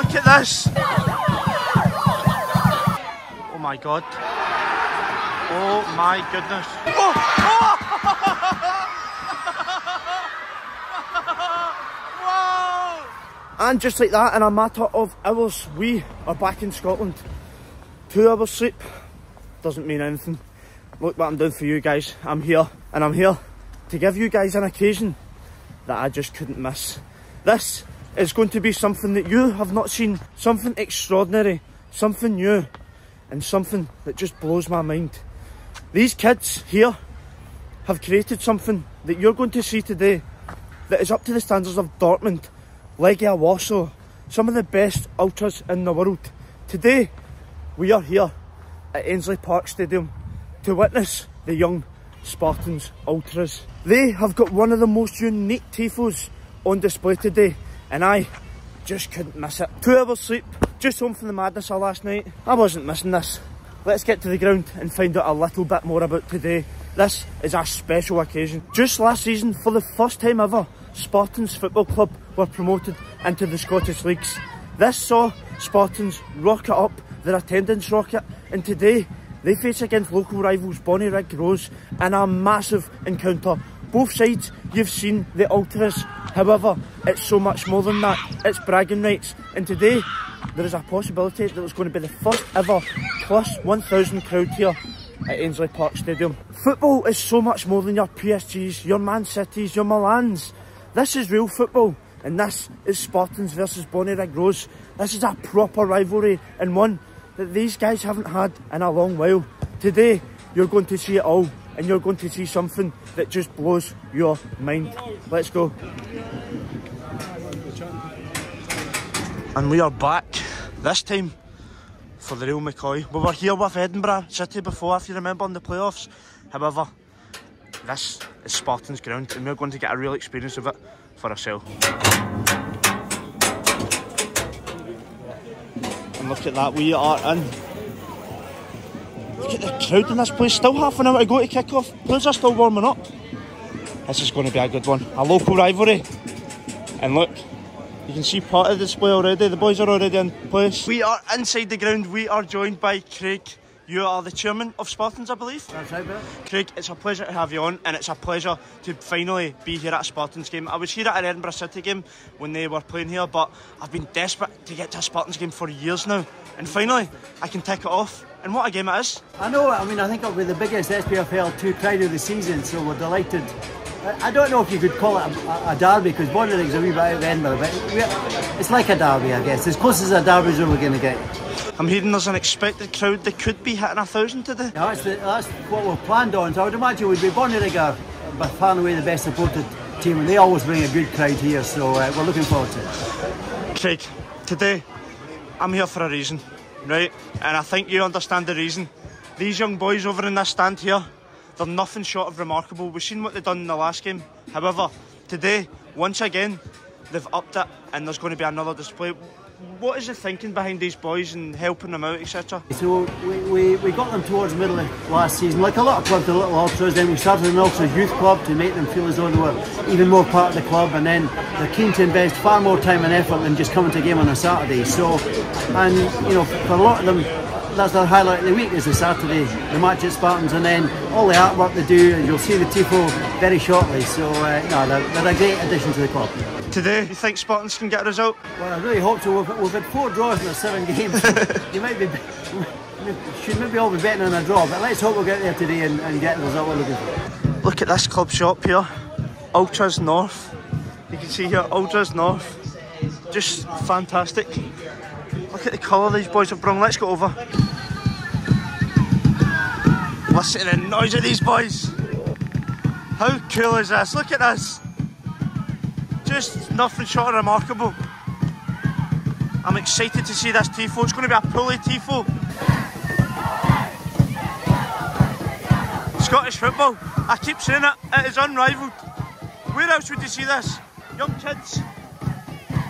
Look at this. Oh my god. Oh my goodness. Oh! oh! And just like that, in a matter of hours, we are back in Scotland. Two hours sleep doesn't mean anything. Look what I'm doing for you guys. I'm here, and I'm here to give you guys an occasion that I just couldn't miss. This is going to be something that you have not seen, something extraordinary, something new, and something that just blows my mind. These kids here have created something that you're going to see today that is up to the standards of Dortmund, Legia Warsaw, some of the best ultras in the world. Today, we are here at Ainslie Park Stadium to witness the young Spartans Ultras. They have got one of the most unique tifos on display today and I just couldn't miss it. Two hours sleep, just home from the madness of last night. I wasn't missing this. Let's get to the ground and find out a little bit more about today. This is a special occasion. Just last season, for the first time ever, Spartans Football Club were promoted into the Scottish Leagues. This saw Spartans rocket up, their attendance rocket, and today they face against local rivals Bonnyrigg Rose in a massive encounter. Both sides, you've seen the ultras. However, it's so much more than that. It's bragging rights. And today, there is a possibility that it's going to be the first ever plus 1,000 crowd here at Ainslie Park Stadium. Football is so much more than your PSGs, your Man Cities, your Milans. This is real football. And this is Spartans versus Bonnyrigg Rose. This is a proper rivalry and one that these guys haven't had in a long while. Today, you're going to see it all and you're going to see something that just blows your mind. Let's go. And we are back, this time for the real McCoy. We were here with Edinburgh City before, if you remember, in the playoffs. However, this is Spartans ground and we're going to get a real experience of it for ourselves. And look at that, we are in. Look at the crowd in this place, still half an hour to go to kick off. Players are still warming up. This is going to be a good one. A local rivalry. And look, you can see part of the display already. The boys are already in place. We are inside the ground. We are joined by Craig. You are the chairman of Spartans, I believe. That's right, mate. Craig, it's a pleasure to have you on, and it's a pleasure to finally be here at a Spartans game. I was here at an Edinburgh City game when they were playing here, but I've been desperate to get to a Spartans game for years now, and finally I can tick it off. And what a game it is! I know. I mean, I think it'll be the biggest SPFL two crowd of the season, so we're delighted. I don't know if you could call it a, a, derby because Bonnyrigg's a wee bit out of Edinburgh, but it's like a derby, I guess. As close as a derby as we're going to get. I'm hearing there's an expected crowd that could be hitting a thousand today. Yeah, that's, the, that's what we've planned on. So I would imagine we'd be Bonnyrigg are by far and away the best supported team, and they always bring a good crowd here. So uh, we're looking forward to it. Craig, today I'm here for a reason, right? And I think you understand the reason. These young boys over in this stand here, they're nothing short of remarkable. We've seen what they've done in the last game. However, today, once again, they've upped it and there's going to be another display. What is the thinking behind these boys and helping them out, etc.? So we, we, we got them towards the middle of last season, like a lot of clubs, the little ultras. Then we started an ultras youth club to make them feel as though they were even more part of the club. And then they're keen to invest far more time and effort than just coming to a game on a Saturday. So, and you know, for a lot of them, that's their highlight of the week is the Saturday, the match at Spartans, and then all the artwork they do. And you'll see the tifo very shortly. So, uh, no, they're, they're a great addition to the club. Today, you think Spartans can get a result? Well, I really hope so. We've, we've had four draws in the seven games. you might be, should maybe all be betting on a draw, but let's hope we'll get there today and, and get the result we're looking for. Look at this club shop here, Ultras North. You can see here, Ultras North. Just fantastic. Look at the colour these boys have brought. Let's go over. Listen to the noise of these boys. How cool is this? Look at this. Just nothing short of remarkable. I'm excited to see this Tifo. It's going to be a pulley Tifo. Scottish football. I keep saying it, it is unrivaled. Where else would you see this? Young kids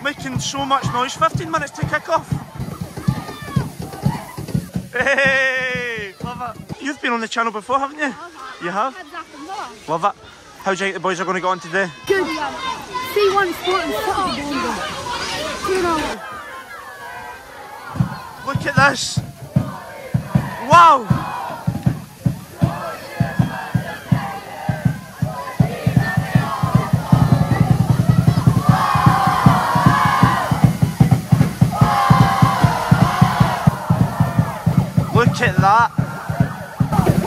making so much noise. 15 minutes to kick off. Hey, love it. You've been on the channel before, haven't you? You have? Love it. How do you think the boys are going to get on today? Good. C1 Sport and Football. Two this. Wow. Look at that.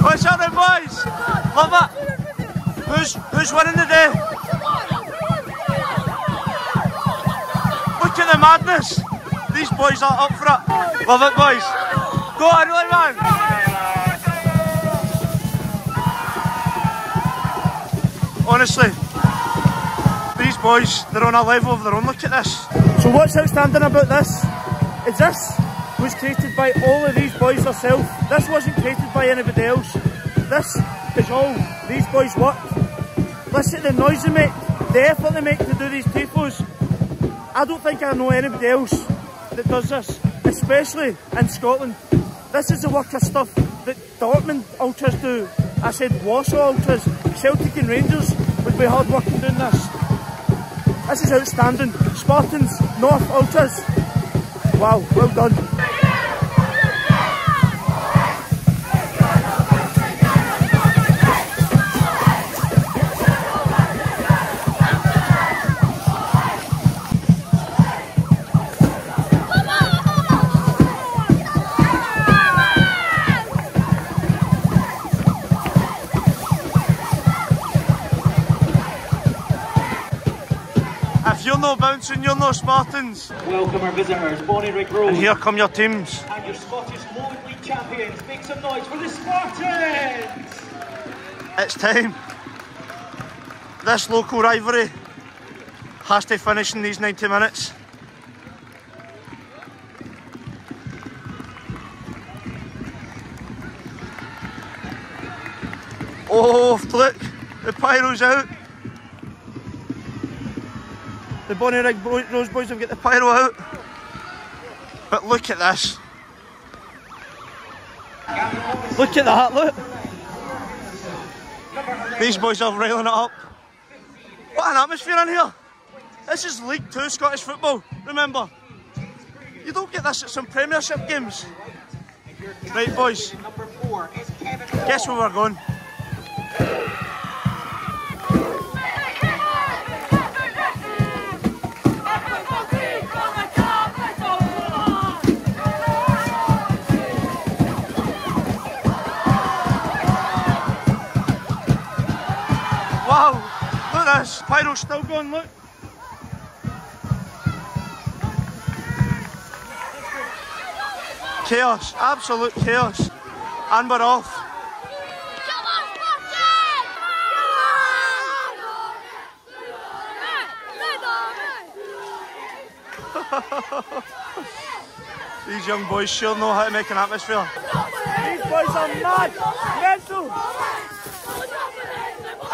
What's up, boys? Love it. Who's who's winning the at the madness. These boys are up for it. Love it, boys. Go on, really, man. Honestly, these boys, they're on a level of their own. Look at this. So what's outstanding about this is this was created by all of these boys themselves. This wasn't created by anybody else. This is all these boys work. Listen to the noise they make, the effort they make to do these tifos. I don't think I know anybody else that does this, especially in Scotland. This is the work of stuff that Dortmund Ultras do. I said Warsaw Ultras, Celtic and Rangers would be hard working doing this. This is outstanding. Spartans, North Ultras. Wow, well done. Bouncing, you're no Spartans. Welcome our visitors, Bonnyrigg Rose, And here come your teams. and your Scottish Moment League champions. Make some noise for the Spartans! It's time. This local rivalry has to finish in these 90 minutes. Oh, look, the pyro's out. The Bonnyrigg Rose boys have got the pyro out. But look at this. Look at that, look. These boys are railing it up. What an atmosphere in here. This is League Two Scottish football, remember. You don't get this at some Premiership games. Right, boys, guess where we're going? Pyro's still going, look. Chaos, absolute chaos. And we're off. These young boys sure know how to make an atmosphere. These boys are mad, mental.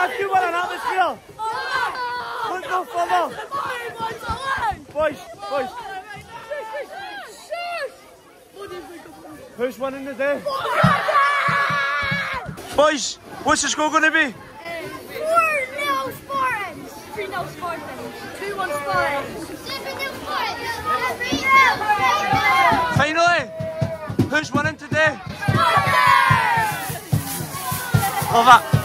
If you want an atmosphere, no further. Boys, boys, who's winning the day? Boys, what's the score going to be? Finally, who's winning today? Love that.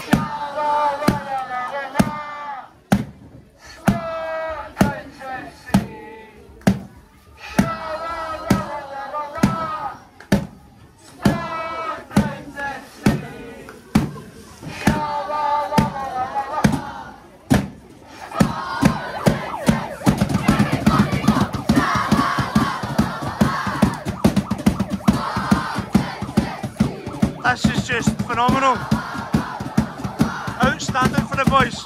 This is just phenomenal. Outstanding for the boys.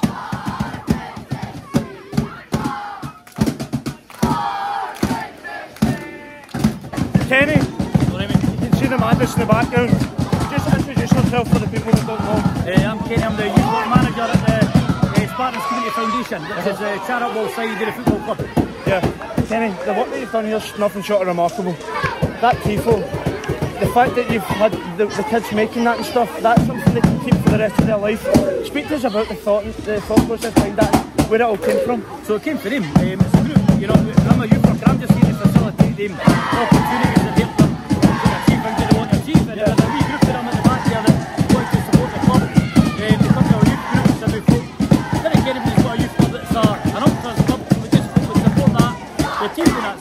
Kenny, you can see the madness in the background. Just introduce yourself for the people that don't know. Uh, I'm Kenny, I'm the youth manager at the uh, Spartans Community Foundation, which is a charitable side of the football club. Yeah, Kenny, the work that you've done here is nothing short of remarkable. That tifo, the fact that you've had the, the, kids making that and stuff, that's something they can keep for the rest of their life. Speak to us about the thought, the thought process behind that, where it all came from. So it came from him. Um, it's a group, you know, I'm a youth worker, I'm just here to facilitate them the opportunities that they've done to achieve things they want to achieve. And yeah.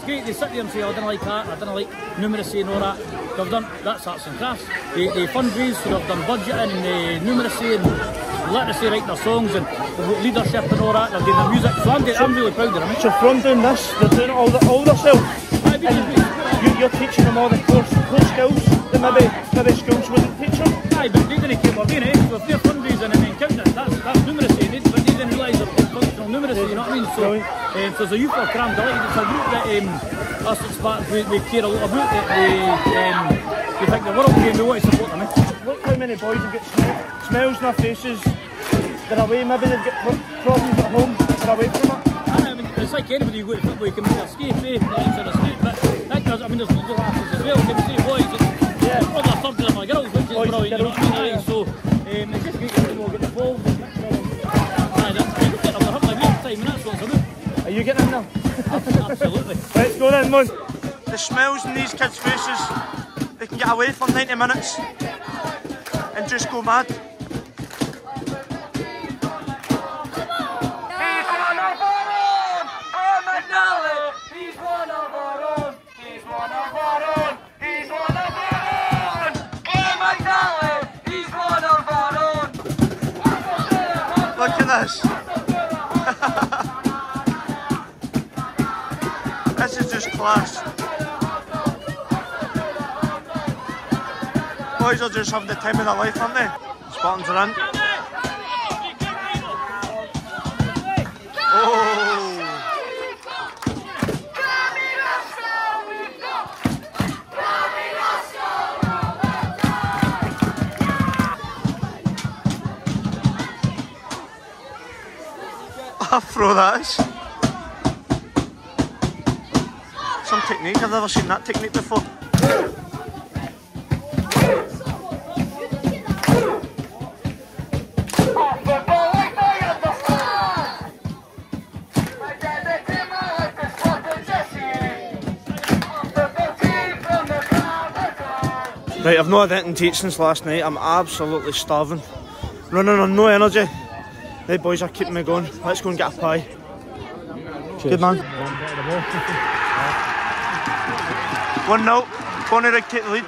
great, they sit there and say, oh, I don't like that, I don't like numeracy and oh, all that. They've done, that's arts and crafts. They, they fundraise, so they've done budgeting and uh, numeracy and literacy, writing their songs and leadership and all that. They're doing their music, so I'm, so, I'm really proud of them. So from doing this, they're doing all, the, all themselves. You, you're teaching them all the core, core skills that maybe, maybe schools wouldn't teach them. Aye, but they didn't care about being, it, so if they're as a youth Cram Delighted, it's a group that um, us at Spartans, we, we care a lot about. That we, um, we think the world game, we want to support them. Eh? Look how many boys have got smell, smiles on their faces. They're away, maybe they've got pro- problems at home, they're away from it. I mean, it's like anybody you go to football, you can make a skate, eh? It's a skate, but that does, I mean, there's loads of lasses as well. You can say boys, it's, yeah, all the third of my girls, which is Boys brilliant, in there? Absolutely. Let's go then, man. The smiles on these kids' faces, they can get away for 90 minutes and just go mad. Look at this. Is class. Boys are just having the time of their life, aren't they? Spartans are in. Oh! Afro that. Technique, I've never seen that technique before. Right, I've not had anything to since last night. I'm absolutely starving. Running on no energy. They boys are keeping me going. Let's go and get a pie. Good man. 1 0. Bonnyrigg take the lead.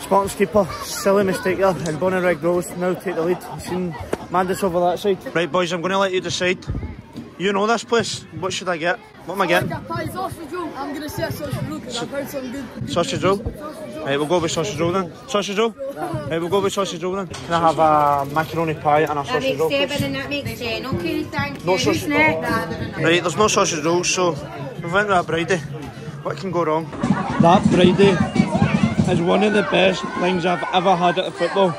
Spartans keeper, silly mistake there, and Bonnyrigg Rose now take the lead. You've seen Madness over that side. Right, boys, I'm going to let you decide. You know this place. What should I get? What am I getting? Like a pie sausage roll. I'm gonna say a sausage roll because I've heard some good. good Sausage roll? Sausage roll. Right, we'll go with sausage roll then. Sausage roll? Right, we'll go with sausage roll then. Can I have a macaroni pie and a That sausage makes roll? seven please? and that makes ten. Okay, thank you. No Who's sausage next? Right, there's no sausage rolls, so we went with a Bridie. What can go wrong? That Bridie is one of the best things I've ever had at a football.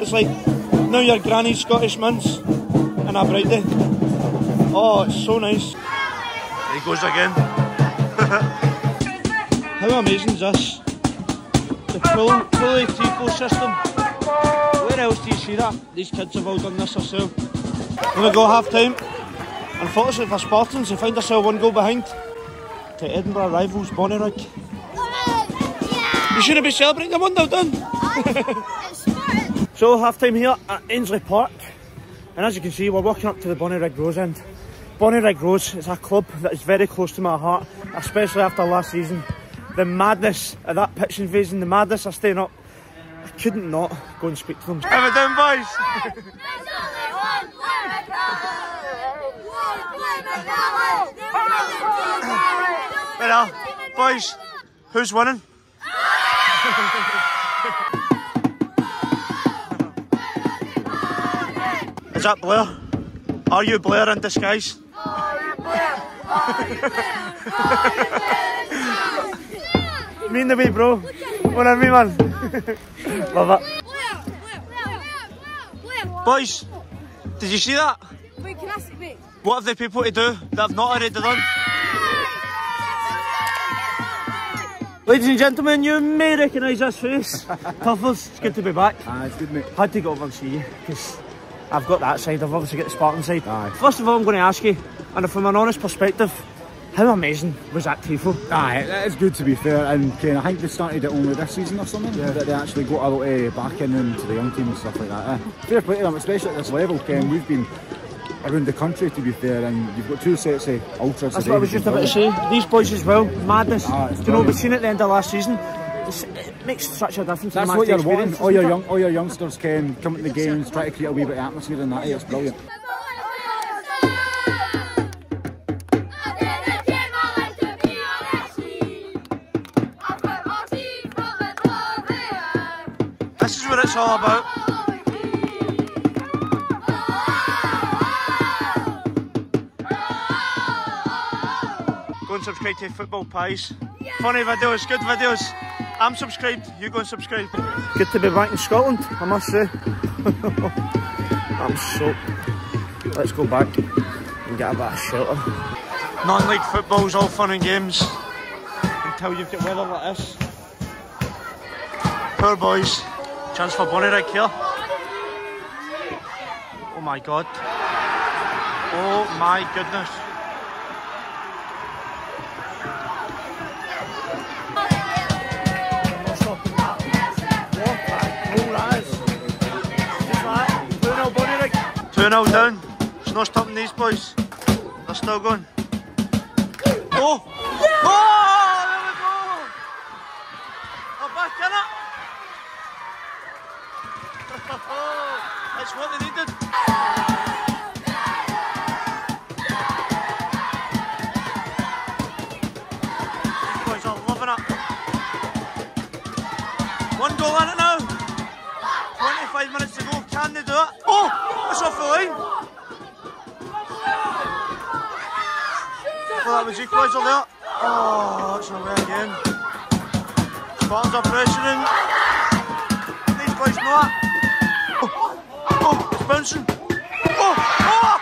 It's like now your granny's Scottish mince and a Bridie. Oh, it's so nice. There he goes again. How amazing is this? The full, fully tifo system. Where else do you see that? These kids have all done this themselves. Gonna go half time, unfortunately for Spartans, they find ourselves one goal behind to Edinburgh rivals Bonnyrigg. You shouldn't be celebrating the one they've done. so half time here at Ainslie Park, and as you can see, we're walking up to the Bonnyrigg Rose end. Bonnyrigg Rose is a club that is very close to my heart, especially after last season. The madness of that pitch invasion, the madness of staying up, I couldn't not go and speak to them. Have it down, boys. Well, boys, who's winning? Is that Blair? Are you Blair in disguise? Mean the way, bro. What I mean, man. Love it. Boys, did you see that? Wait, can I see? Wait. What have the people to do that have not already done? Ladies and gentlemen, you may recognise this face. Tuffers, it's good to be back. Ah, it's good, mate. Had to get over and see you because I've got that side. I've obviously got the Spartan side. Aye. First of all, I'm going to ask you, and from an honest perspective, how amazing was that tifo? Aye, it is good to be fair, and Ken, I think they started it only this season or something. Yeah. That they actually got a lot of backing into the young team and stuff like that. Eh? Fair play to them, especially at this level, Ken. We've been around the country, to be fair, and you've got two sets of ultras. That's what I was just about to say. These boys as well, madness. Ah, Do you know, we've seen at the end of last season. It's, it makes such a difference. That's what you're wanting. All your young, all your youngsters can come to the games, try to create a wee bit of atmosphere in that. It's brilliant. This is what it's all about. Go and subscribe to Football Pies. Funny videos, good videos. I'm subscribed, you go and subscribe. Good to be back in Scotland, I must say. I'm soaked. Let's go back and get a bit of shelter. Non-league football's all fun and games until you've got weather like this. Poor boys. Chance for Bonnyrigg here. Oh my god. Oh my goodness. Two 0 down. It's not stopping these boys. They're still going. Oh! Goal in it now. 25 minutes to go. Can they do it? Oh! It's off the line. Well, that was you, equaliser there. Oh, it's away again. Spartans are pressuring. These boys know it. Oh, oh, it's bouncing. Oh, oh!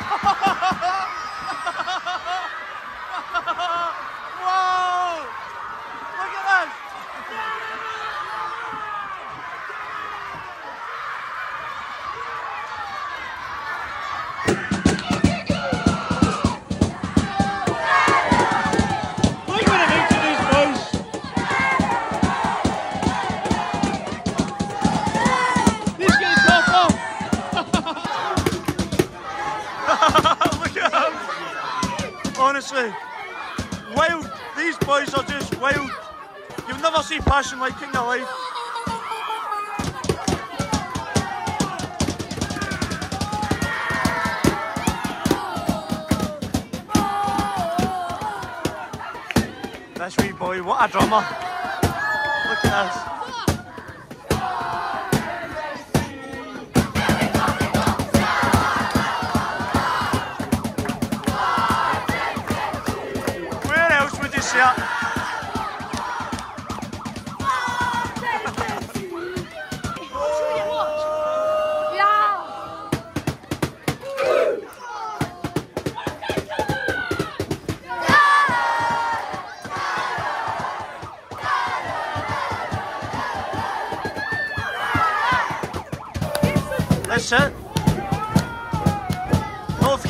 See passion like in your life. This wee boy, what a drummer. Look at this. Where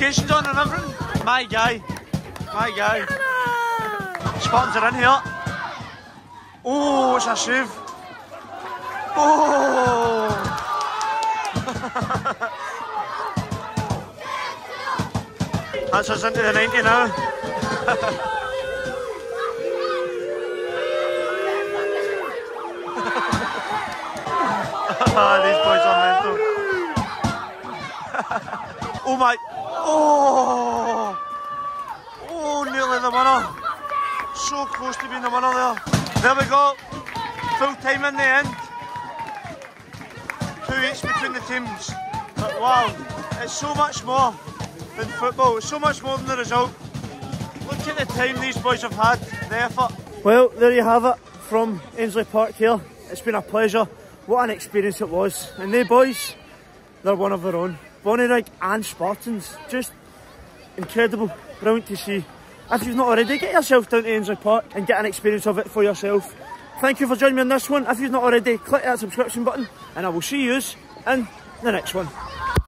Notifications on and everything. My guy. My guy. Are in here. Oh, it's a save. Oh. That's us into the 90 now. Ah, These boys are mental. oh my. Oh. Oh, nearly the winner. So close to being the winner there. There we go. Full time in the end. Two each between the teams. But wow, it's so much more than football. It's so much more than the result. Look at the time these boys have had, the effort. Well, there you have it from Ainslie Park here. It's been a pleasure. What an experience it was. And they boys, they're one of their own. Bonnyrigg and Spartans. Just incredible. Brilliant to see. If you've not already, get yourself down to Ainslie Park and get an experience of it for yourself. Thank you for joining me on this one. If you've not already, click that subscription button and I will see you in the next one.